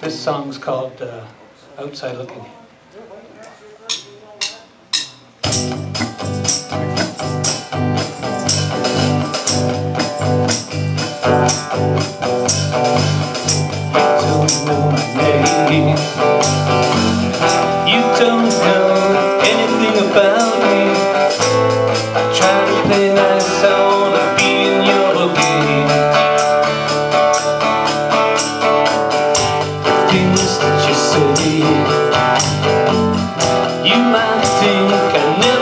This song's called uh, Outside Looking. Don't know my name assim, caneta.